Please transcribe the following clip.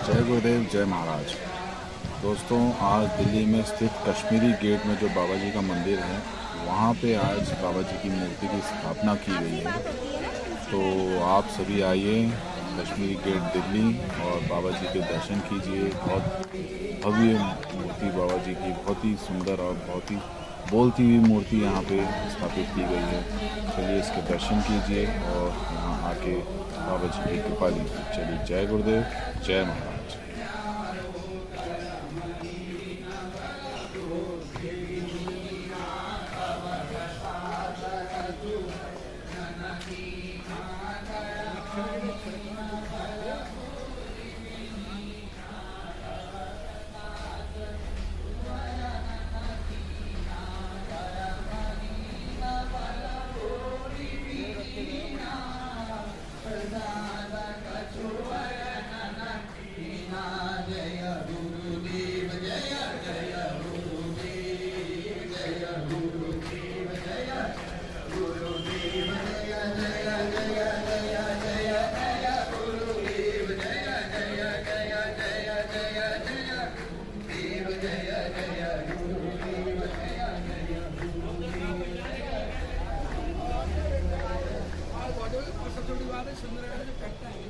जय गुरुदेव, जय महाराज। दोस्तों, आज दिल्ली में स्थित कश्मीरी गेट में जो बाबा जी का मंदिर है, वहाँ पे आज बाबा जी की मूर्ति की स्थापना की गई है। तो आप सभी आइए कश्मीरी गेट दिल्ली और बाबा जी के दर्शन कीजिए। बहुत भव्य मूर्ति बाबा जी की, बहुत ही सुंदर और बहुत ही बोलती हुई मूर्ति यहाँ पे स्थापित की गई है। चलिए इसके दर्शन कीजिए और यहाँ आके बाबा जी की कृपा लीजिए। चलिए, जय गुरुदेव, जय महाराज। परिवार है जो करता है